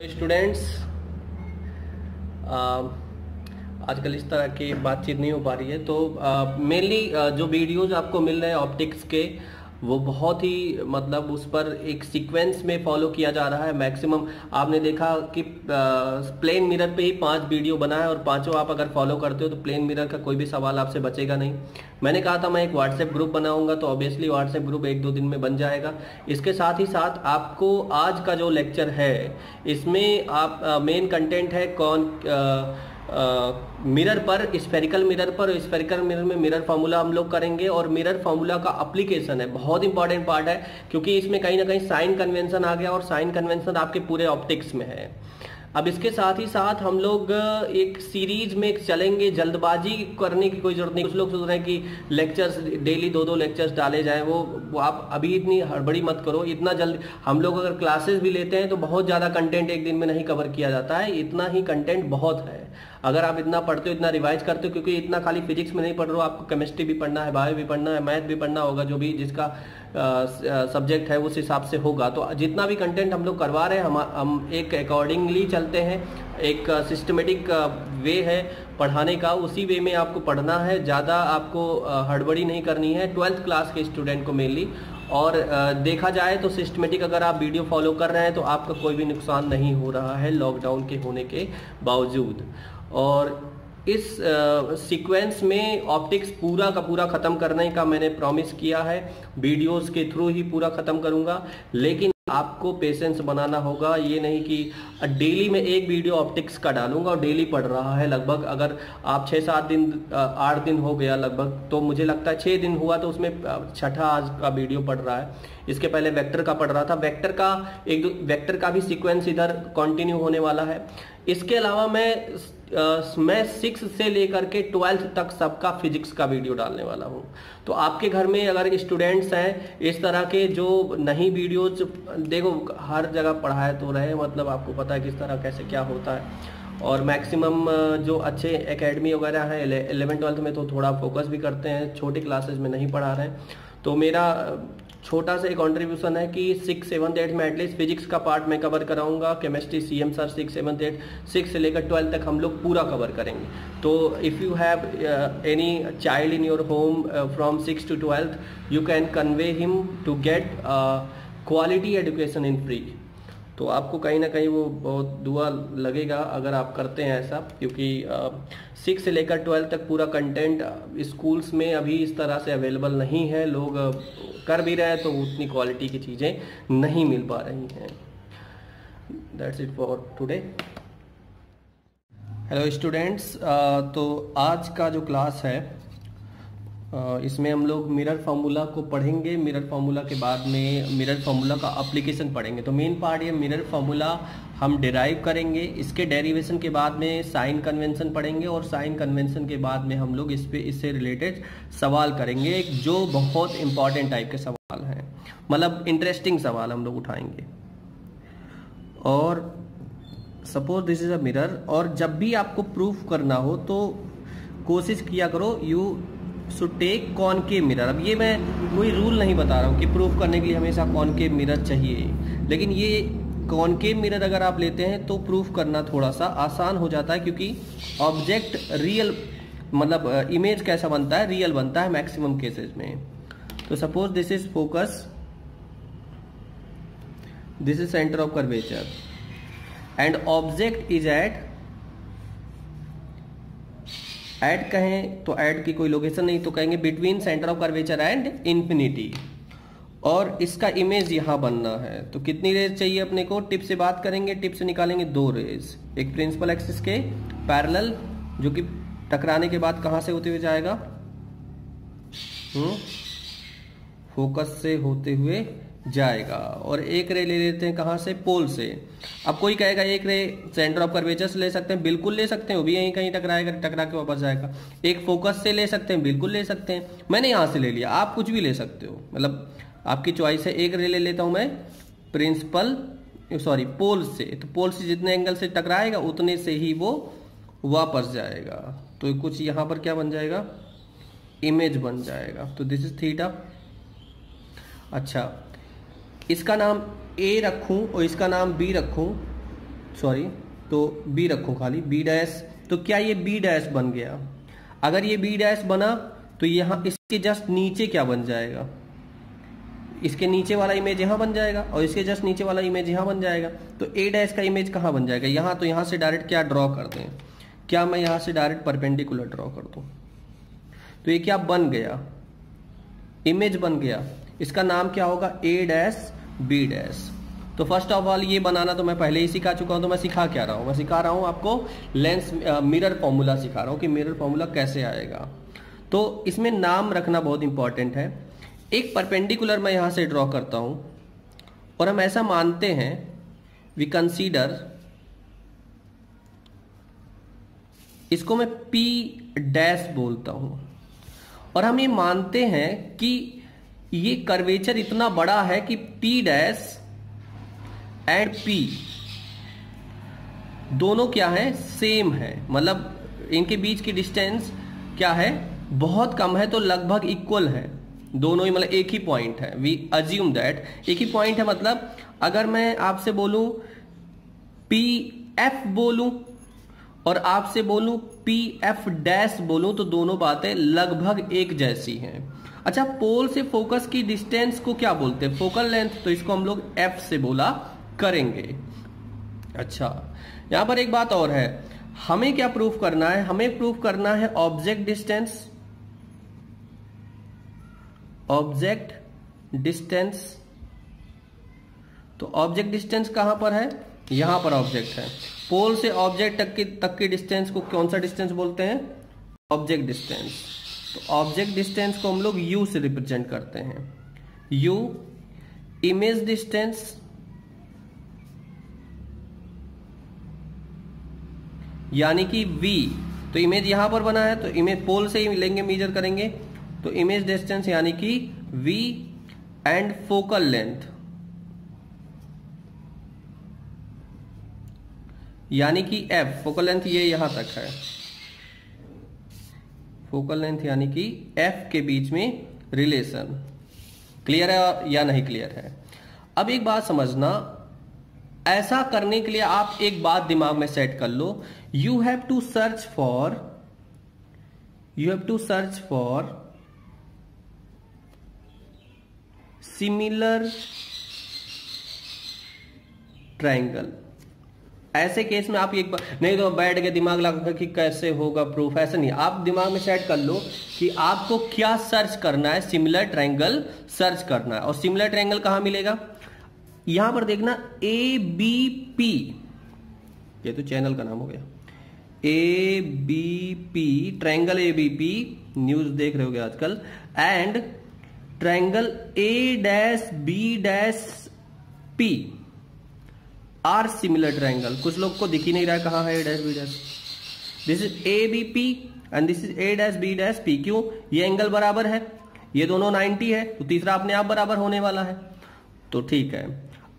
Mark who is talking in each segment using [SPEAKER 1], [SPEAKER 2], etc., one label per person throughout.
[SPEAKER 1] Students आजकल इस तरह की बातचीत नहीं हो पा रही है। तो मेनली जो वीडियोज़ आपको मिल रहे हैं ऑप्टिक्स के वो बहुत ही मतलब उस पर एक सीक्वेंस में फॉलो किया जा रहा है मैक्सिमम आपने देखा कि प्लेन मिरर पे ही पाँच वीडियो बना है और पाँचों आप अगर फॉलो करते हो तो प्लेन मिरर का कोई भी सवाल आपसे बचेगा नहीं। मैंने कहा था मैं एक व्हाट्सएप ग्रुप बनाऊँगा तो ऑब्वियसली व्हाट्सएप ग्रुप एक दो दिन में बन जाएगा। इसके साथ ही साथ आपको आज का जो लेक्चर है इसमें आप मेन कंटेंट है कौन आ, मिरर पर स्पेरिकल मिरर पर स्पेरिकल मिरर में मिरर फार्मूला हम लोग करेंगे और मिरर फार्मूला का अप्लीकेशन है। बहुत इंपॉर्टेंट पार्ट है, क्योंकि इसमें कहीं ना कहीं साइन कन्वेंशन आ गया और साइन कन्वेंशन आपके पूरे ऑप्टिक्स में है। अब इसके साथ ही साथ हम लोग एक सीरीज़ में चलेंगे जल्दबाजी करने की कोई ज़रूरत नहीं। कुछ लोग सोच रहे हैं कि लेक्चर्स डेली दो दो लेक्चर्स डाले जाएँ वो, वो आप अभी इतनी हड़बड़ी मत करो। इतना जल्द हम लोग अगर क्लासेस भी लेते हैं तो बहुत ज़्यादा कंटेंट एक दिन में नहीं कवर किया जाता है। इतना ही कंटेंट बहुत है। अगर आप इतना पढ़ते हो इतना रिवाइज करते हो क्योंकि इतना खाली फिजिक्स में नहीं पढ़ रहे हो आपको केमिस्ट्री भी पढ़ना है बायो भी पढ़ना है मैथ भी पढ़ना होगा जो भी जिसका सब्जेक्ट है, उस हिसाब से होगा। तो जितना भी कंटेंट हम लोग करवा रहे हैं, हम हम एक अकॉर्डिंगली चलते हैं। एक सिस्टमेटिक वे है पढ़ाने का। उसी वे में आपको पढ़ना है। ज़्यादा आपको हड़बड़ी नहीं करनी है। ट्वेल्थ क्लास के स्टूडेंट को मेनली और देखा जाए तो सिस्टमेटिक अगर आप वीडियो फॉलो कर रहे हैं तो आपका कोई भी नुकसान नहीं हो रहा है लॉकडाउन के होने के बावजूद। और इस सीक्वेंस में ऑप्टिक्स पूरा का पूरा ख़त्म करने का मैंने प्रॉमिस किया है। वीडियोस के थ्रू ही पूरा ख़त्म करूँगा। लेकिन आपको पेशेंस बनाना होगा। ये नहीं कि डेली में एक वीडियो ऑप्टिक्स का डालूँगा और डेली पढ़ रहा है लगभग। अगर आप छः सात दिन आठ दिन हो गया लगभग तो मुझे लगता है छः दिन हुआ तो उसमें छठा आज का वीडियो पढ़ रहा है। इसके पहले वेक्टर का पढ़ रहा था। वेक्टर का एक दो वेक्टर का भी सीक्वेंस इधर कंटिन्यू होने वाला है। इसके अलावा मैं मैं सिक्स से लेकर के ट्वेल्थ तक सबका फिजिक्स का वीडियो डालने वाला हूँ। तो आपके घर में अगर स्टूडेंट्स हैं, इस तरह के जो नहीं वीडियोज़ देखो, हर जगह पढ़ाए तो रहे मतलब आपको पता है, किस तरह, कैसे, क्या होता है। और मैक्सिमम जो अच्छे एकेडमी वगैरह हैं एलेवन ट्वेल्थ में तो थोड़ा फोकस भी करते हैं, छोटी क्लासेस में नहीं पढ़ा रहे तो मेरा छोटा सा एक कॉन्ट्रीब्यूशन है कि सिक्स सेवन्थ एट में एटलीस्ट फिजिक्स का पार्ट मैं कवर कराऊँगा chemistry C M sir six seventh eight six से लेकर ट्वेल्थ तक हम लोग पूरा कवर करेंगे। तो if you have any child in your home from six to twelfth you can convey him to get quality education in free तो आपको कहीं ना कहीं वो बहुत दुआ लगेगा अगर आप करते हैं ऐसा, क्योंकि सिक्स से लेकर ट्वेल्थ तक पूरा कंटेंट स्कूल्स में अभी इस तरह से अवेलेबल नहीं है। लोग कर भी रहे हैं तो उतनी क्वालिटी की चीज़ें नहीं मिल पा रही हैं। That's it for today hello students तो आज का जो क्लास है इसमें हम लोग मिरर फार्मूला को पढ़ेंगे। मिरर फार्मूला के बाद में मिरर फार्मूला का अप्लीकेशन पढ़ेंगे। तो मेन पार्ट ये मिरर फार्मूला हम डिराइव करेंगे। इसके डेरिवेशन के बाद में साइन कन्वेंशन पढ़ेंगे और साइन कन्वेंशन के बाद में हम लोग इस पे इससे रिलेटेड सवाल करेंगे। जो बहुत इंपॉर्टेंट टाइप के सवाल हैं। मतलब इंटरेस्टिंग सवाल हम लोग उठाएँगे। और suppose this is a mirror और जब भी आपको प्रूफ करना हो तो कोशिश किया करो। You so take concave mirror. अब ये मैं कोई रूल नहीं बता रहा हूँ कि प्रूफ करने के लिए हमेशा कॉन के मिरर चाहिए। लेकिन ये कॉनकेव मिरर अगर आप लेते हैं तो प्रूफ करना थोड़ा सा आसान हो जाता है क्योंकि ऑब्जेक्ट रियल मतलब इमेज कैसा बनता है? रियल बनता है मैक्सिमम केसेस में। तो suppose this is focus this is centre of curvature and object is at at कहें तो एट की कोई लोकेशन नहीं तो कहेंगे between centre of curvature and infinity और इसका इमेज यहाँ बनना है। तो कितनी रेज चाहिए अपने को? टिप से बात करेंगे टिप से निकालेंगे दो रेज एक प्रिंसिपल एक्सिस के पैरेलल जो कि टकराने के बाद कहाँ से होते हुए जाएगा? हम्म फोकस से होते हुए जाएगा। और एक रे ले लेते हैं कहाँ से? पोल से। अब कोई कहेगा, एक रे सेंटर ऑफ़ कर्वेचर से ले सकते हैं। बिल्कुल ले सकते हैं, वो भी यहीं कहीं टकराएगा टकरा के वापस जाएगा। एक फोकस से ले सकते हैं, बिल्कुल ले सकते हैं। मैंने यहाँ से ले लिया, आप कुछ भी ले सकते हो। मतलब आपकी चॉइस है, एक रे ले लेता हूँ मैं। प्रिंसिपल सॉरी पोल से। तो पोल से जितने एंगल से टकराएगा, उतने से ही वो वापस जाएगा। तो कुछ यहाँ पर क्या बन जाएगा? इमेज बन जाएगा। तो दिस इज़ थीटा अच्छा इसका नाम ए रखूँ और इसका नाम बी रखूँ। सॉरी तो बी रखो खाली। बी डैश तो क्या ये बी डैश बन गया? अगर ये बी डैश बना तो यहाँ इसके जस्ट नीचे क्या बन जाएगा? इसके नीचे वाला इमेज यहाँ बन जाएगा और इसके जस्ट नीचे वाला इमेज यहाँ बन जाएगा। तो ए डैश का इमेज कहाँ बन जाएगा? यहाँ तो यहाँ से डायरेक्ट क्या ड्रॉ कर दें? क्या मैं यहाँ से डायरेक्ट परपेंडिकुलर ड्रॉ कर दूँ? तो ये क्या बन गया? इमेज बन गया। इसका नाम क्या होगा? ए डैश बी डैश तो फ़र्स्ट ऑफ़ ऑल ये बनाना तो मैं पहले ही सिखा चुका हूँ तो मैं सिखा क्या रहा हूँ? मैं सिखा रहा हूँ आपको लेंस मिरर फॉर्मूला सिखा रहा हूँ कि मिरर फॉर्मूला कैसे आएगा। तो इसमें नाम रखना बहुत इंपॉर्टेंट है। एक परपेंडिकुलर मैं यहाँ से ड्रॉ करता हूँ, और हम ऐसा मानते हैं वी कंसीडर इसको मैं पी डैश बोलता हूँ। और हम ये मानते हैं कि ये कर्वेचर इतना बड़ा है कि पी डैश एंड पी दोनों क्या है? सेम है। मतलब इनके बीच की डिस्टेंस क्या है? बहुत कम है तो लगभग इक्वल है। दोनों ही मतलब एक ही पॉइंट है। वी अज्यूम दैट एक ही पॉइंट है मतलब अगर मैं आपसे बोलूँ पी एफ़ बोलूँ और आपसे बोलूँ पी एफ़ डैश बोलूँ तो दोनों बातें लगभग एक जैसी हैं। अच्छा पोल से फोकस की डिस्टेंस को क्या बोलते हैं? फोकल लेंथ तो इसको हम लोग एफ़ से बोला करेंगे। अच्छा यहाँ पर एक बात और है। हमें क्या प्रूफ करना है? हमें प्रूफ करना है ऑब्जेक्ट डिस्टेंस ऑब्जेक्ट डिस्टेंस तो ऑब्जेक्ट डिस्टेंस कहाँ पर है? यहाँ पर ऑब्जेक्ट है। पोल से ऑब्जेक्ट तक की तक की डिस्टेंस को कौन सा डिस्टेंस बोलते हैं? ऑब्जेक्ट डिस्टेंस तो ऑब्जेक्ट डिस्टेंस को हम लोग यू से रिप्रेजेंट करते हैं। यू इमेज डिस्टेंस यानी कि वी तो इमेज यहाँ पर बना है तो इमेज पोल से ही लेंगे मेजर करेंगे। तो इमेज डिस्टेंस यानी कि वी एंड फोकल लेंथ यानी कि एफ़ फोकल लेंथ ये यहाँ तक है। फोकल लेंथ यानी कि एफ़ के बीच में रिलेशन। क्लियर है या नहीं क्लियर है? अब एक बात समझना, ऐसा करने के लिए आप एक बात दिमाग में सेट कर लो। You have to search for you have to search for similar triangle ऐसे केस में आप एक बार नहीं तो बैठ के दिमाग लगा कि कैसे होगा प्रूफ ऐसा नहीं। आप दिमाग में सेट कर लो कि आपको क्या सर्च करना है सिमिलर ट्राइंगल सर्च करना है। और सिमिलर ट्राइंगल कहाँ मिलेगा? यहाँ पर देखना ए बी पी ये तो चैनल का नाम हो गया। A B P triangle A B P news देख रहे हो आजकल। And triangle A dash B dash P are similar triangle कुछ लोग को दिख ही नहीं रहा कहाँ है A dash B dash this is A B P and this is A dash B dash P क्यों? ये एंगल बराबर है. ये दोनों 90 है. तो तीसरा अपने आप बराबर होने वाला है. तो ठीक है.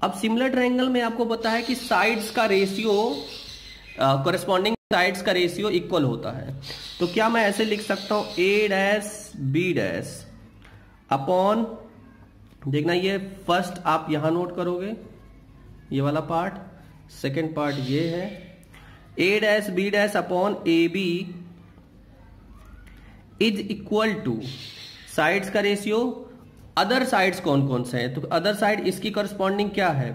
[SPEAKER 1] अब सिमिलर ट्रायंगल में आपको पता है कि साइड्स का रेशियो कॉरेस्पॉन्डिंग साइड्स का रेशियो इक्वल होता है. तो क्या मैं ऐसे लिख सकता हूँ? A dash B dash upon देखना ये फ़र्स्ट आप यहाँ नोट करोगे. ये वाला पार्ट सेकेंड पार्ट ये है. A dash B dash upon A B is equal to sides का रेशियो अदर साइड्स कौन कौन से हैं? तो अदर साइड इसकी करस्पॉन्डिंग क्या है?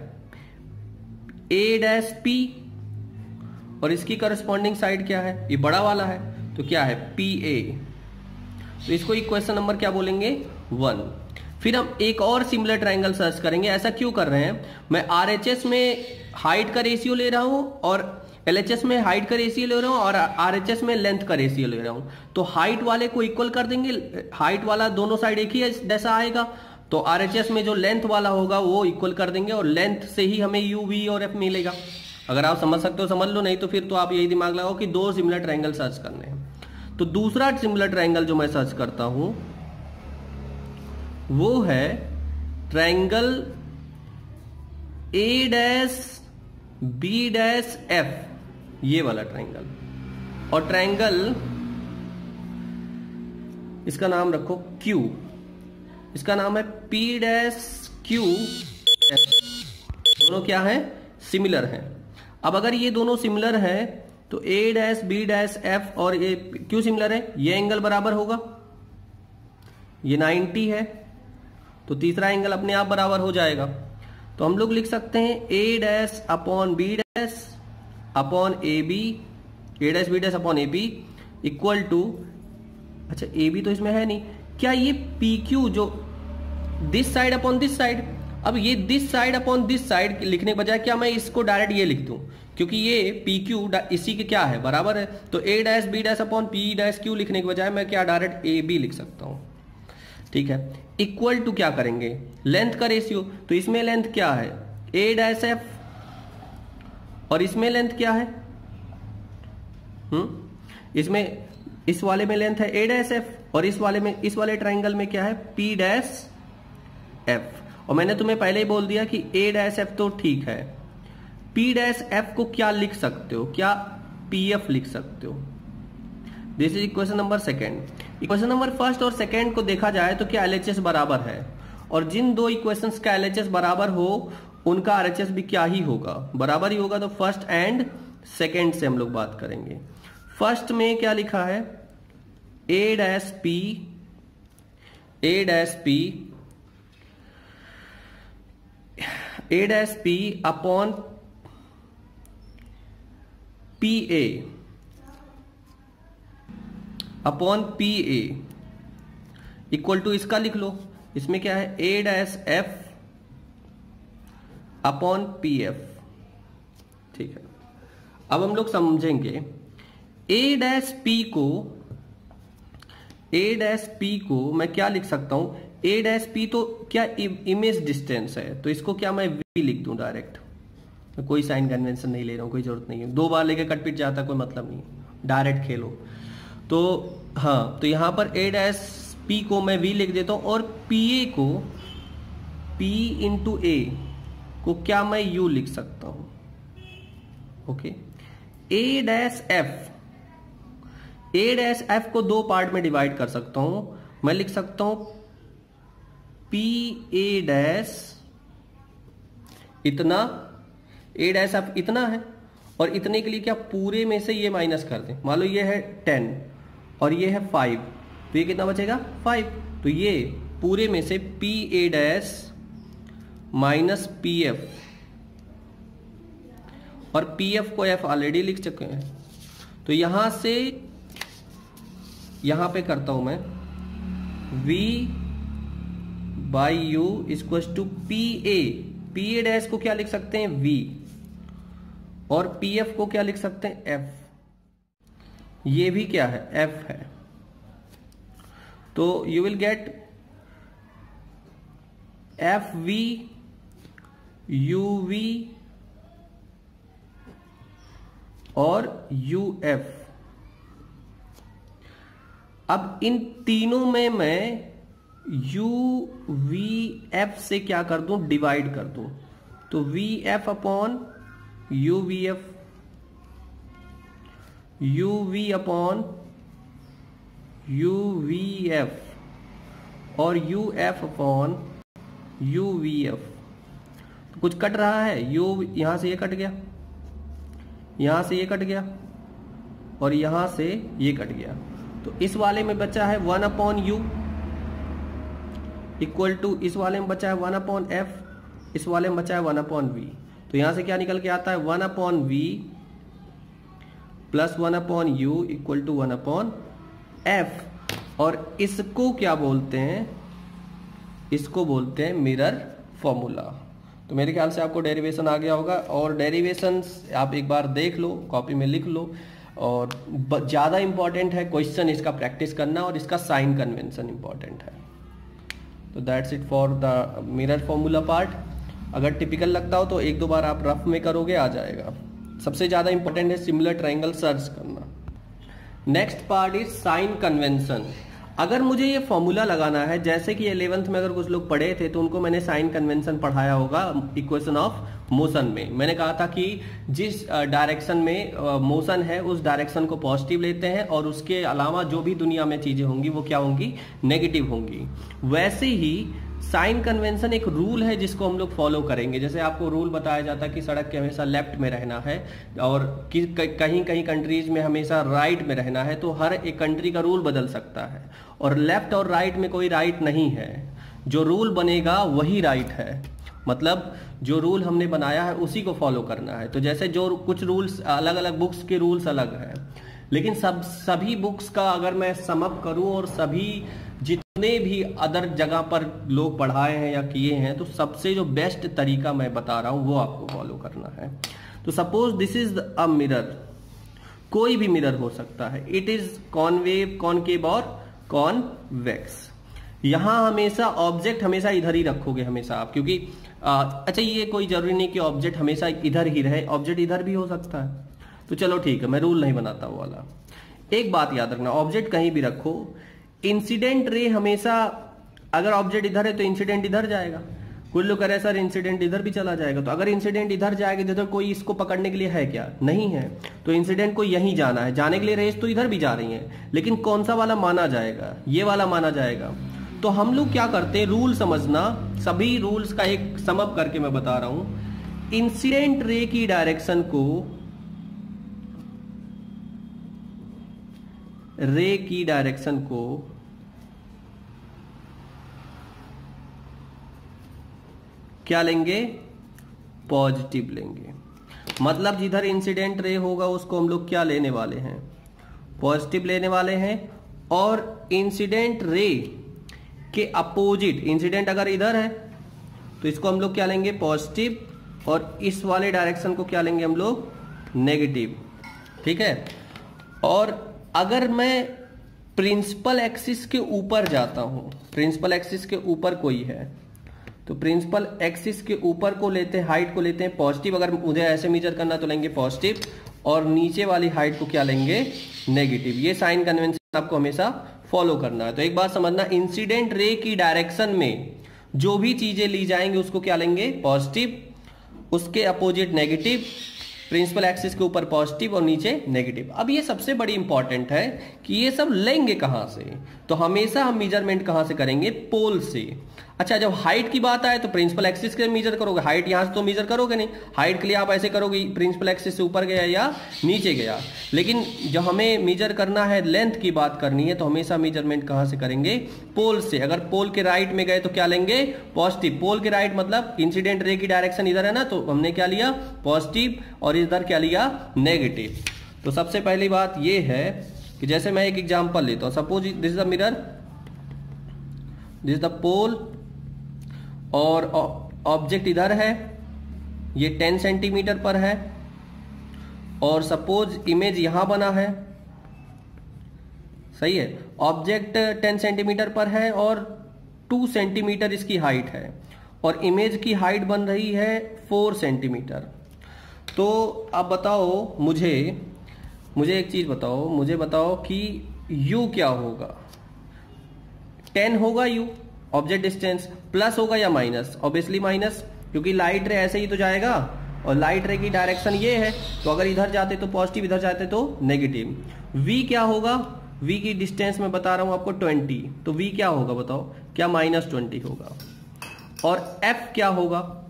[SPEAKER 1] ए डैश पी और इसकी करस्पॉन्डिंग साइड क्या है? ये बड़ा वाला है. तो क्या है? पी ए तो इसको इक्वेशन नंबर क्या बोलेंगे? वन फिर हम एक और सिमिलर ट्राइंगल सर्च करेंगे। ऐसा क्यों कर रहे हैं? मैं आर में हाइट का रेशियो ले रहा हूँ और एल में हाइट का रेशियो ले रहा हूँ और आर में लेंथ का रेशियो ले रहा हूँ। तो हाइट वाले को इक्वल कर देंगे। हाइट वाला दोनों साइड एक ही जैसा आएगा। तो आर में जो लेंथ वाला होगा, वो इक्वल कर देंगे और लेंथ से ही हमें यू वी और एफ़ मिलेगा। अगर आप समझ सकते हो, समझ लो, नहीं तो फिर तो आप यही दिमाग लगाओ कि दो सिमिलर ट्राइंगल सर्च करने हैं। तो दूसरा सिमिलर ट्राइंगल जो मैं सर्च करता हूँ वो है triangle A dash B dash F ये वाला ट्राइंगल और ट्राइंगल इसका नाम रखो क्यू इसका नाम है पी डैश क्यू एफ़ दोनों क्या है? सिमिलर है। अब अगर ये दोनों सिमिलर है तो A dash B dash F और ए क्यों सिमिलर है? ये एंगल बराबर होगा। ये 90 है। तो तीसरा एंगल अपने आप बराबर हो जाएगा। तो हम लोग लिख सकते हैं A dash upon B dash upon A B A dash B dash upon A B equal to अच्छा ए बी तो इसमें है नहीं। क्या ये पी क्यू जो this side upon this side अब ये this side upon this side लिखने के बजाय क्या मैं इसको डायरेक्ट ये लिख दूँ? क्योंकि ये पी क्यू इसी के क्या है? बराबर है। तो A dash B dash upon P dash Q लिखने के बजाय मैं क्या डायरेक्ट ए बी लिख सकता हूँ? ठीक है? इक्वल टू क्या करेंगे? लेंथ का रेशियो तो इसमें लेंथ क्या है? ए डैश एफ़ और इसमें लेंथ क्या है? हम्म? इसमें, इस वाले में लेंथ है ए डैश एफ़ और इस वाले में, इस वाले ट्राइंगल में क्या है? पी डैश एफ़ और मैंने तुम्हें पहले ही बोल दिया कि ए डैश एफ़ तो ठीक है। पी डैश एफ़ को क्या लिख सकते हो? क्या पी एफ़ लिख सकते हो? This is question number second equation number first और सेकेंड को देखा जाए तो क्या एल बराबर है? और जिन दो इक्वेशंस का एल बराबर हो, उनका आरएचएस भी क्या ही होगा? बराबर ही होगा तो फ़र्स्ट एंड सेकेंड से हम लोग बात करेंगे। फ़र्स्ट में क्या लिखा है? A dash P A dash P A dash P upon P A upon P A equal to इसका लिख लो। इसमें क्या है? A dash F upon P F ठीक है। अब हम लोग समझेंगे। ए डैश पी को ए डैश पी को मैं क्या लिख सकता हूँ? ए डैश पी तो क्या इमेज डिस्टेंस है? तो इसको क्या मैं वी लिख दूँ डायरेक्ट कोई साइन कन्वेंशन नहीं ले रहा हूँ, कोई ज़रूरत नहीं है। दो बार लेके कट पिट जाता कोई मतलब नहीं डायरेक्ट खेलो। तो हाँ तो यहाँ पर ए डैश पी को मैं वी लिख देता हूँ और पी ए को पी इंटू ए को क्या मैं यू लिख सकता हूँ? Okay A dash F A dash F को दो पार्ट में डिवाइड कर सकता हूँ। मैं लिख सकता हूँ पी ए डैश इतना ए डैश एफ़ इतना है और इतने के लिए क्या पूरे में से ये माइनस कर दें? मान लो ये है टेन और ये है फाइव तो ये कितना बचेगा? फाइव तो ये पूरे में से P A dash minus P F और पी एफ़ को एफ़ ऑलरेडी लिख चुके हैं। तो यहाँ से, यहाँ पे करता हूँ मैं। V by U equal to P A P A dash को क्या लिख सकते हैं? V. और पी एफ़ को क्या लिख सकते हैं? F. ये भी क्या है? एफ़ है। तो you will get F V U V और यू एफ़ अब इन तीनों में मैं यू वी एफ़ से क्या कर दूँ? डिवाइड कर दूँ। तो V F upon U V F U V upon U V F और U F upon U V F तो कुछ कट रहा है। यू यहाँ से ये कट गया, यहाँ से ये कट गया और यहाँ से ये कट गया। तो इस वाले में बचा है one upon U equal to इस वाले में बचा है वन अपॉन एफ़ इस वाले में बचा है वन अपॉन वी तो यहाँ से क्या निकल के आता है? One upon V plus one upon U equal to one upon F. और इसको क्या बोलते हैं? इसको बोलते हैं मिरर फॉर्मूला। तो मेरे ख्याल से आपको डेरिवेशन आ गया होगा। और डेरिवेशन आप एक बार देख लो, कॉपी में लिख लो। और ज़्यादा इंपॉर्टेंट है क्वेश्चन इसका प्रैक्टिस करना और इसका साइन कन्वेंशन इंपॉर्टेंट है। तो that's it for the mirror formula part अगर टिपिकल लगता हो तो एक दो बार आप रफ में करोगे, आ जाएगा। सबसे ज़्यादा इंपॉर्टेंट है सिमिलर ट्राइंगल सर्च करना। Next part is sign convention अगर मुझे ये फॉर्मूला लगाना है, जैसे कि इलेवंथ में अगर कुछ लोग पढ़े थे तो उनको मैंने साइन कन्वेंशन पढ़ाया होगा इक्वेशन ऑफ़ मोशन में। मैंने कहा था कि जिस डायरेक्शन में मोशन है, उस डायरेक्शन को पॉजिटिव लेते हैं, और उसके अलावा जो भी दुनिया में चीज़ें होंगी, वो क्या होंगी? नेगेटिव होंगी। वैसे ही साइन कन्वेंशन एक रूल है जिसको हम लोग फॉलो करेंगे। जैसे आपको रूल बताया जाता है कि सड़क के हमेशा लेफ़्ट में रहना है और कि कहीं कहीं कंट्रीज़ में हमेशा राइट में रहना है तो हर एक कंट्री का रूल बदल सकता है। और लेफ़्ट और राइट में कोई राइट नहीं है। जो रूल बनेगा वही राइट है। मतलब जो रूल हमने बनाया है उसी को फॉलो करना है। तो जैसे जो कुछ रूल्स अलग अलग बुक्स के रूल्स अलग हैं। लेकिन सब, सभी बुक्स का अगर मैं समअप करूँ और सभी जितने भी अदर जगह पर लोग पढ़ाए हैं या किए हैं तो सबसे जो बेस्ट तरीका मैं बता रहा हूँ वो आपको फॉलो करना है। तो suppose this is a mirror कोई भी मिरर हो सकता है। इट इज़ कॉनवेव कॉनकेव और कॉनवेक्स यहाँ हमेशा ऑब्जेक्ट हमेशा इधर ही रखोगे हमेशा आप क्योंकि आ, अच्छा ये कोई ज़रूरी नहीं कि ऑब्जेक्ट हमेशा इधर ही रहे। ऑब्जेक्ट इधर भी हो सकता है। तो चलो ठीक है मैं रूल नहीं बनाता वो वाला। एक बात याद रखना ऑब्जेक्ट कहीं भी रखो इंसिडेंट रे हमेशा, अगर ऑब्जेक्ट इधर है तो इंसिडेंट इधर जाएगा। कुछ लोग कह रहे हैं सर इंसिडेंट इधर भी चला जाएगा। तो अगर इंसिडेंट इधर जाएगा तो कोई इसको पकड़ने के लिए है क्या? नहीं है। तो इंसिडेंट को यहीं जाना है। जाने के लिए रेस तो इधर भी जा रही है। लेकिन कौन सा वाला माना जाएगा? ये वाला माना जाएगा। तो हम लोग क्या करते हैं? रूल समझना। सभी रूल्स का एक समअप करके मैं बता रहा हूँ। इंसिडेंट रे की डायरेक्शन को रे की डायरेक्शन को क्या लेंगे? पॉजिटिव लेंगे। मतलब जिधर इंसिडेंट रे होगा, उसको हम लोग क्या लेने वाले हैं? पॉजिटिव लेने वाले हैं और इंसिडेंट रे के अपोजिट इंसिडेंट अगर इधर है तो इसको हम लोग क्या लेंगे? पॉजिटिव और इस वाले डायरेक्शन को क्या लेंगे हम लोग? नेगेटिव ठीक है? और अगर मैं प्रिंसिपल एक्सिस के ऊपर जाता हूँ प्रिंसिपल एक्सिस के ऊपर कोई है तो प्रिंसिपल एक्सिस के ऊपर को लेते हैं हाइट को लेते हैं पॉजिटिव अगर मुझे ऐसे मीजर करना तो लेंगे पॉजिटिव और नीचे वाली हाइट को क्या लेंगे? नेगेटिव ये साइन कन्वेंशन आपको हमेशा फॉलो करना है। तो एक बात समझना इंसिडेंट रे की डायरेक्शन में जो भी चीज़ें ली जाएँगे, उसको क्या लेंगे? पॉजिटिव उसके अपोजिट नेगेटिव प्रिंसिपल एक्सिस के ऊपर पॉजिटिव और नीचे नेगेटिव अब ये सबसे बड़ी इंपॉर्टेंट है कि ये सब लेंगे कहाँ से? तो हमेशा हम मेज़रमेंट कहाँ से करेंगे? पोल से। अच्छा जब हाइट की बात आए तो प्रिंसिपल एक्सिस के मीजर करोगे। हाइट यहाँ से तो मीजर करोगे नहीं। हाइट के लिए आप ऐसे करोगे प्रिंसिपल एक्सिस से ऊपर गया या नीचे गया। लेकिन जब हमें मीजर करना है लेंथ की बात करनी है तो हमेशा मेज़रमेंट कहाँ से करेंगे? पोल से। अगर पोल के राइट में गए तो क्या लेंगे? पॉजिटिव पोल के राइट मतलब इंसिडेंट रे की डायरेक्शन इधर है ना तो हमने क्या लिया? पॉजिटिव और इधर क्या लिया? नेगेटिव तो सबसे पहली बात यह है कि जैसे मैं एक एग्ज़ाम्पल लेता हूँ। Suppose this is the mirror this the pole और ऑब्जेक्ट इधर है, ये 10 सेंटीमीटर पर है, और सपोज़ इमेज यहाँ बना है, सही है? ऑब्जेक्ट 10 सेंटीमीटर पर है और 2 सेंटीमीटर इसकी हाइट है, और इमेज की हाइट बन रही है 4 सेंटीमीटर तो अब बताओ मुझे मुझे एक चीज़ बताओ, मुझे बताओ कि u क्या होगा? 10 होगा u ऑब्जेक्ट डिस्टेंस, प्लस होगा या माइनस? ऑब्वियसली माइनस, क्योंकि लाइट रे ऐसे ही तो जाएगा, और लाइट रे की डायरेक्शन ये है तो अगर इधर जाते तो पॉजिटिव, इधर जाते तो नेगेटिव। v क्या होगा? v की डिस्टेंस मैं बता रहा हूँ आपको 20 तो v क्या होगा बताओ? क्या माइनस ट्वेंटी होगा? और f क्या होगा?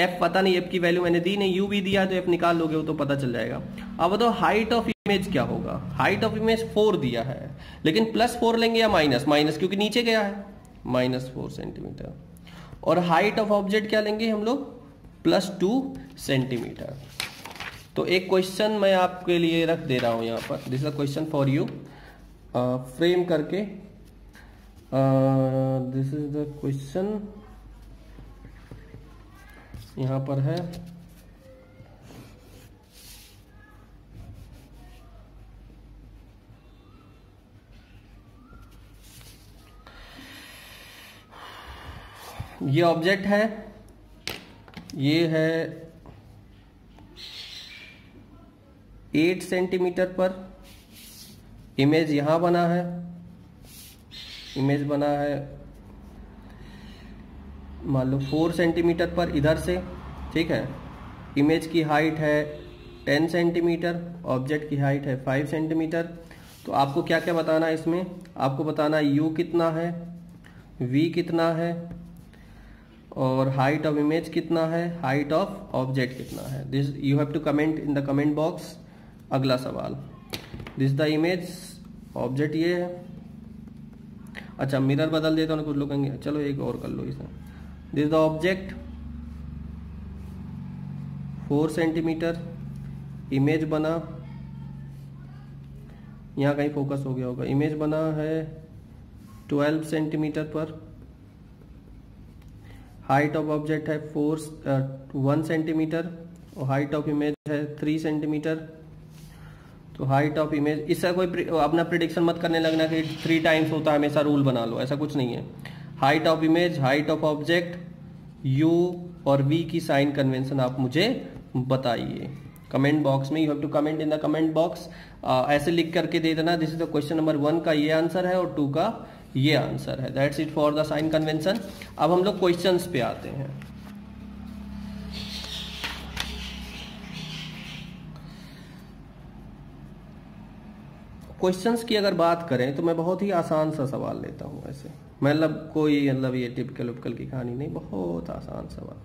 [SPEAKER 1] F पता नहीं एफ़ की वैल्यू मैंने दी नहीं यू भी दिया तो एफ़ निकाल लोगे वो तो पता चल जाएगा। अब बताओ हाइट ऑफ़ इमेज क्या होगा? हाइट ऑफ़ इमेज फोर दिया है, लेकिन प्लस फोर लेंगे या माइनस माइनस क्योंकि नीचे गया है। माइनस फोर सेंटीमीटर और हाइट ऑफ़ ऑब्जेक्ट क्या लेंगे हम लोग? प्लस टू सेंटीमीटर तो एक क्वेश्चन मैं आपके लिए रख दे रहा हूँ यहाँ पर। This is question for you frame करके। दिस इज़ द क्वेश्चन यहाँ पर है। ये ऑब्जेक्ट है, ये है एट सेंटीमीटर पर। इमेज यहाँ बना है इमेज बना है मान लो फोर सेंटीमीटर पर इधर से, ठीक है? इमेज की हाइट है टेन सेंटीमीटर ऑब्जेक्ट की हाइट है फाइव सेंटीमीटर तो आपको क्या क्या बताना है इसमें? आपको बताना है यू कितना है वी कितना है, और हाइट ऑफ़ इमेज कितना है हाइट ऑफ़ ऑब्जेक्ट कितना है. This you have to comment in the comment box अगला सवाल. दिस द इमेज ऑब्जेक्ट ये है. अच्छा मिरर बदल देते हैं कुछ लोग कहेंगे, चलो एक और कर लो इसे. This the object four centimetre image बना। यहाँ कहीं फोकस हो गया होगा। इमेज बना है ट्वेल्व सेंटीमीटर पर। हाइट ऑफ़ ऑब्जेक्ट है फोर वन सेंटीमीटर और हाइट ऑफ़ इमेज है थ्री सेंटीमीटर तो हाइट ऑफ़ इमेज इसका कोई अपना प्रिडिक्शन मत करने लगना कि थ्री टाइम्स होता है, हमेशा रूल बना लो। ऐसा कुछ नहीं है। Height of image height of object U और वी की साइन कन्वेंशन आप मुझे बताइए। कमेंट बॉक्स में you have to comment in the comment box ऐसे लिख करके दे देना this is the question number one का ये आंसर है और टू का ये आंसर है। That's it for the sign convention अब हम लोग क्वेश्चन पे आते हैं। क्वेश्चंस की अगर बात करें तो मैं बहुत ही आसान सा सवाल लेता हूँ ऐसे। मतलब कोई मतलब ये टिपिकल उपकल की कहानी नहीं, बहुत आसान सवाल।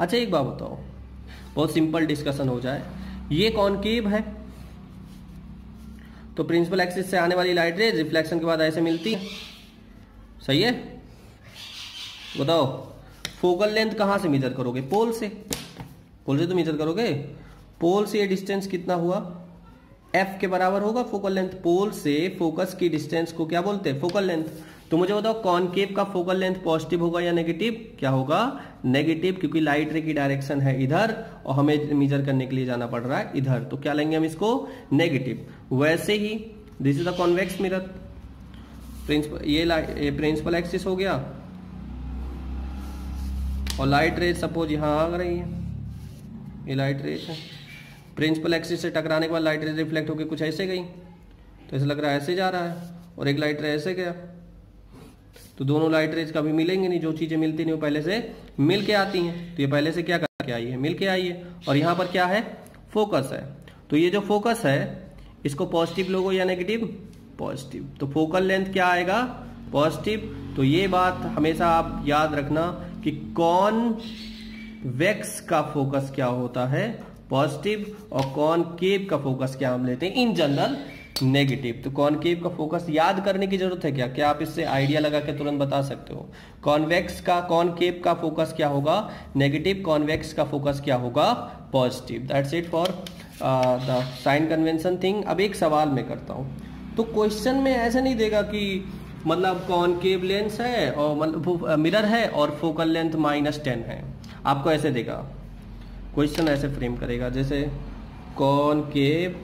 [SPEAKER 1] अच्छा एक बात बताओ। बहुत सिंपल डिस्कशन हो जाए। ये कॉनकेव है? तो प्रिंसिपल एक्सिस से आने वाली लाइट रेज रिफ्लेक्शन के बाद ऐसे मिलती है। सही है? बताओ। फोकल लेंथ कहाँ से मेजर करोगे? पोल से। पोल से तो मेजर करोगे? पोल से ये डिस्टेंस कितना हुआ? एफ़ के बराबर होगा फोकल लेंथ पोल से फोकस की डिस्टेंस को क्या बोलते हैं? Focal length. तो मुझे बताओ कॉनकेव का फोकल लेंथ पॉजिटिव होगा या नेगेटिव? क्या होगा? नेगेटिव, क्योंकि लाइट रे की डायरेक्शन है इधर और हमें मीजर करने के लिए जाना पड़ रहा है इधर। तो क्या लेंगे हम इसको? नेगेटिव। वैसे ही this is the convex mirror principal ये ये प्रिंसिपल एक्सिस हो गया। और लाइट रेज सपोज़ यहाँ आ रही है। ये लाइट रेज है। प्रिंसिपल एक्सिस से टकराने के बाद लाइट रेज रिफ्लेक्ट होकर कुछ ऐसे गई। तो ऐसा लग रहा है, ऐसे जा रहा है। और एक लाइट रे ऐसे गया। तो दोनों लाइट रेज कभी मिलेंगे नहीं, जो चीज़ें मिलती नहीं, वो पहले से मिल के आती हैं। तो ये पहले से क्या करके आई है? मिल के आई है। और यहाँ पर क्या है? फोकस है। तो ये जो फोकस है, इसको पॉजिटिव लोगो या नेगेटिव? पॉजिटिव। तो फोकल लेंथ क्या आएगा? पॉजिटिव। तो ये बात हमेशा आप याद रखना कि कौन वेक्स का फोकस क्या होता है? पॉजिटिव और कौन केव का फोकस क्या हम लेते हैं? इन जनरल नेगेटिव तो कॉनकेव का फोकस याद करने की ज़रूरत है क्या? क्या आप इससे आइडिया लगा के तुरंत बता सकते हो? कॉन्वेक्स का कॉनकेव का फोकस क्या होगा? नेगेटिव कॉन्वेक्स का फोकस क्या होगा? Positive that's it for the sign convention thing अब एक सवाल मैं करता हूँ। तो क्वेश्चन में ऐसा नहीं देगा कि मतलब कॉनकेव लेंस है और मतलब मिरर है और फोकल लेंथ माइनस टेन है। आपको ऐसे देगा। क्वेश्चन ऐसे फ्रेम करेगा जैसे कॉनकेव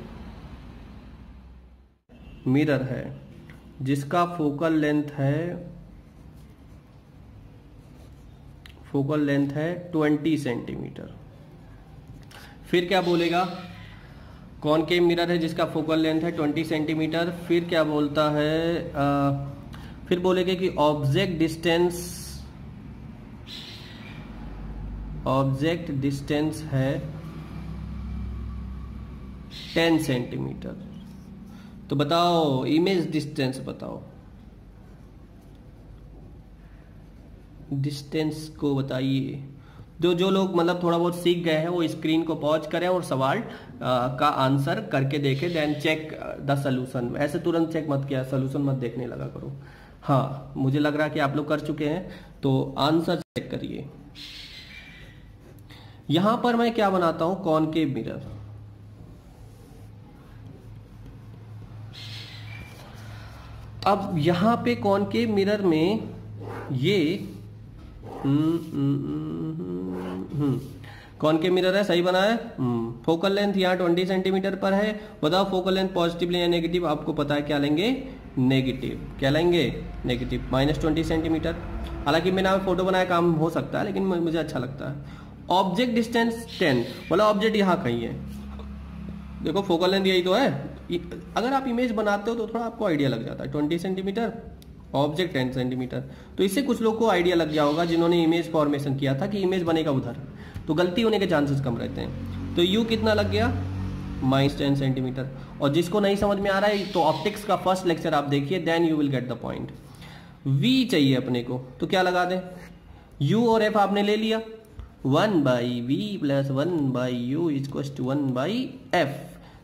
[SPEAKER 1] मिरर है जिसका फोकल लेंथ है फोकल लेंथ है 20 सेंटीमीटर। फिर क्या बोलेगा? कौन के मिरर है जिसका फोकल लेंथ है 20 सेंटीमीटर? फिर क्या बोलता है आ, फिर बोलेगा कि ऑब्जेक्ट डिस्टेंस ऑब्जेक्ट डिस्टेंस है 10 सेंटीमीटर। तो बताओ इमेज डिस्टेंस बताओ। डिस्टेंस को बताइए। जो जो लोग मतलब थोड़ा बहुत सीख गए हैं वो स्क्रीन को पॉज करें और सवाल आ, का आंसर करके देखें देन चेक द सोल्यूशन ऐसे तुरंत चेक मत किया सोल्यूशन मत देखने लगा करो। हाँ मुझे लग रहा है कि आप लोग कर चुके हैं तो आंसर चेक करिए। यहाँ पर मैं क्या बनाता हूँ? कौन के मिरर अब यहाँ पे कॉनकेव मिरर में ये कॉनकेव मिरर है? सही बना है? फोकल लेंथ यहाँ ट्वेंटी सेंटीमीटर पर है। बताओ फोकल लेंथ पॉजिटिव या नेगेटिव, आपको पता है क्या लेंगे? नेगेटिव। क्या लेंगे? नेगेटिव। Minus twenty centimetre. हालाँकि मैंने फ़ोटो बनाया, काम हो सकता है, लेकिन मुझे अच्छा लगता है। Object distance ten. बोला, ऑब्जेक्ट यहाँ कहीं है। देखो, फोकल लेंथ यही तो है। अगर आप इमेज बनाते हो तो थोड़ा आपको आइडिया लग जाता है। Twenty centimetre, object ten centimetre. तो इससे कुछ लोग को आइडिया लग गया होगा जिन्होंने इमेज फॉर्मेशन किया था कि इमेज बनेगा उधर। तो गलती होने के चांसेस कम रहते हैं। तो यू कितना लग गया? Minus ten centimetre. और जिसको नहीं समझ में आ रहा है तो ऑप्टिक्स का फ़र्स्ट लेक्चर आप देखिए, then you will get the point. V चाहिए अपने को। तो क्या लगा दें? यू और एफ़ आपने ले लिया। One by V plus one by U equal to one by F.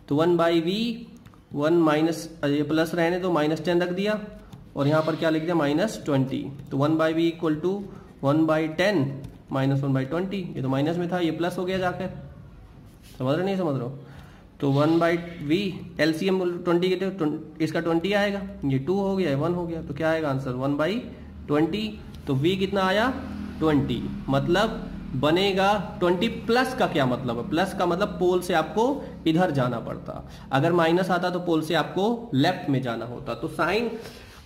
[SPEAKER 1] तो one by V, one minus ये प्लस रहने तो माइनस टेन रख दिया। और यहाँ पर क्या लिख दिया? Minus twenty. तो one by V equal to one by ten, minus one by twenty. ये तो माइनस में था, ये प्लस हो गया जाकर। समझ रहे नहीं समझ रहे तो one by V L C M twenty के इसका ट्वेंटी आएगा। ये टू हो गया वन हो गया। तो क्या आएगा आंसर? One by twenty. तो वी कितना आया? ट्वेंटी। मतलब बनेगा ट्वेंटी प्लस का क्या मतलब है? प्लस का मतलब पोल से आपको इधर जाना पड़ता। अगर माइनस आता तो पोल से आपको लेफ़्ट में जाना होता। तो साइन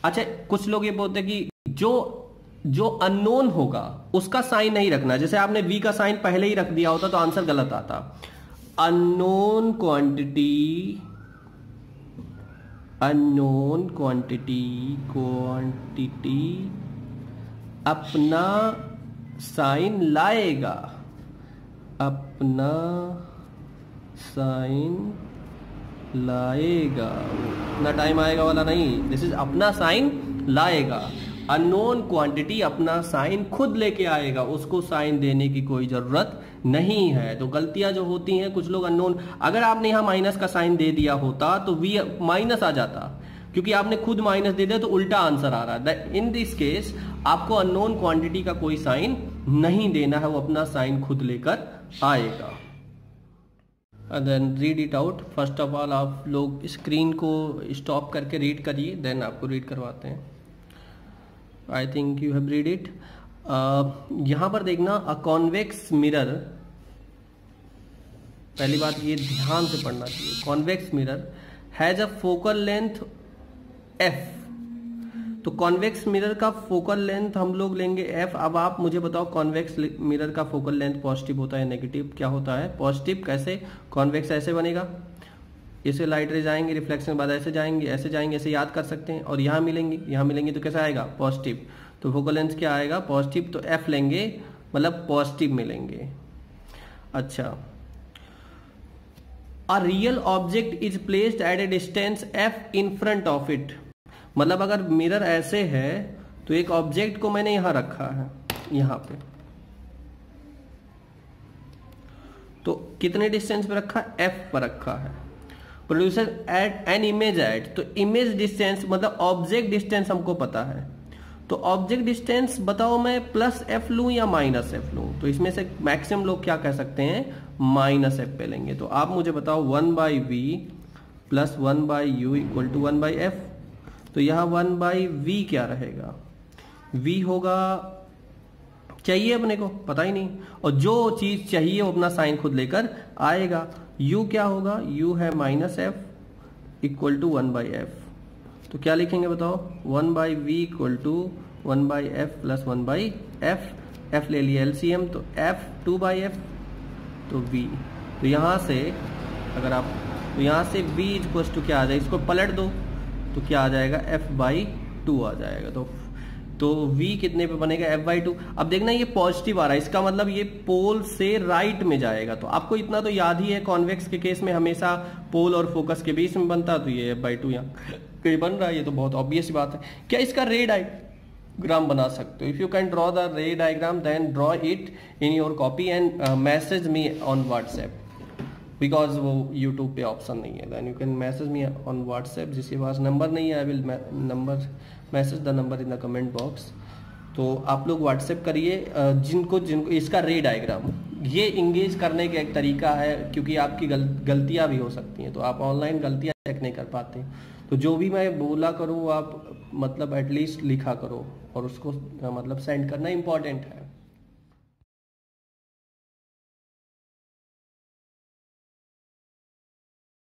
[SPEAKER 1] अच्छा कुछ लोग ये बोलते कि जो जो अननोन होगा, उसका साइन नहीं रखना। जैसे आपने वी का साइन पहले ही रख दिया होता तो आंसर गलत आता। Unknown quantity unknown quantity quantity अपना साइन लाएगा। अपना साइन लाएगा। इतना टाइम आएगा वाला नहीं। दिस इज़ अपना साइन लाएगा। अननोन क्वांटिटी अपना साइन खुद लेके आएगा। उसको साइन देने की कोई ज़रूरत नहीं है। तो गलतियाँ जो होती हैं, कुछ लोग अननोन अगर आपने यहाँ माइनस का साइन दे दिया होता तो वी माइनस आ जाता। क्योंकि आपने खुद माइनस दे दिया तो उल्टा आंसर आ रहा है। इन दिस केस, आपको अननोन क्वांटिटी का कोई साइन नहीं देना है, वो अपना साइन खुद लेकर आएगा। Then read it out first of all आप लोग स्क्रीन को स्टॉप करके रीड करिए देन आपको रीड करवाते हैं। I think you have read it यहाँ पर देखना अ कॉन्वेक्स मिरर पहली बात ये ध्यान से पढ़ना चाहिए। Convex mirror has a focal length F तो कॉन्वेक्स मिरर का फोकल लेंथ हम लोग लेंगे एफ़ अब आप मुझे बताओ कॉन्वेक्स मिरर का फोकल लेंथ पॉजिटिव होता है नेगेटिव क्या होता है? पॉजिटिव कैसे? कॉन्वेक्स ऐसे बनेगा। इसे लाइट रे जाएँगे रिफ्लेक्शन बाद ऐसे जाएँगे ऐसे जाएँगे, ऐसे याद कर सकते हैं। और यहाँ मिलेंगे यहाँ मिलेंगे तो कैसा आएगा? पॉजिटिव तो फोकल लेंथ क्या आएगा? पॉजिटिव तो एफ़ लेंगे मतलब पॉजिटिव मिलेंगे। अच्छा। A real object is placed at a distance F in front of it मतलब अगर मिरर ऐसे है तो एक ऑब्जेक्ट को मैंने यहाँ रखा है, यहाँ पे। तो कितने डिस्टेंस पर रखा? एफ़ पर रखा है। Produces at an image at तो इमेज डिस्टेंस मतलब ऑब्जेक्ट डिस्टेंस हमको पता है। तो ऑब्जेक्ट डिस्टेंस बताओ मैं प्लस एफ़ लू या माइनस एफ़ लू? तो इसमें से मैक्सिमम लोग क्या कह सकते हैं? माइनस एफ़ पे लेंगे। तो आप मुझे बताओ one by v plus one by u equal to one by f तो यहाँ वन बाई वी क्या रहेगा? वी होगा चाहिए अपने को, पता ही नहीं। और जो चीज़ चाहिए वो अपना साइन खुद लेकर आएगा। U क्या होगा? U है minus f equal to one by f तो क्या लिखेंगे बताओ? One by v equal to one by f plus one by f f ले लिया एलसीएम तो एफ़ टू बाई एफ़ तो v तो यहाँ से, अगर आप तो यहाँ से v इक्वल टू क्या आ जाए? इसको पलट दो। तो क्या आ जाएगा? एफ़ बाई टू आ जाएगा। तो तो v कितने पे बनेगा? एफ़ बाई टू अब देखना ये पॉजिटिव आ रहा है। इसका मतलब ये पोल से राइट में जाएगा। तो आपको इतना तो याद ही है कॉन्वेक्स के केस में हमेशा पोल और फोकस के बीच में बनता तो ये एफ़ बाई टू यहाँ कहीं बन रहा है, ये तो बहुत ऑब्वियस बात है। क्या इसका रे डायग्राम बना सकते हो? If you can draw the ray diagram then draw it in your copy and message me on WhatsApp because वो यूट्यूब पे ऑप्शन नहीं है. Then you can message me on WhatsApp जिसके पास नंबर नहीं है I will number message the number in the comment box तो आप लोग व्हाट्सएप करिए जिनको जिनको इसका रे डायग्राम ये इंगेज करने का एक तरीका है क्योंकि आपकी गल, गलतियाँ भी हो सकती हैं. तो आप ऑनलाइन गलतियाँ चेक नहीं कर पाते तो जो भी मैं बोला करूँ आप मतलब एटलीस्ट लिखा करो और उसको मतलब सेंड करना इंपॉर्टेंट है.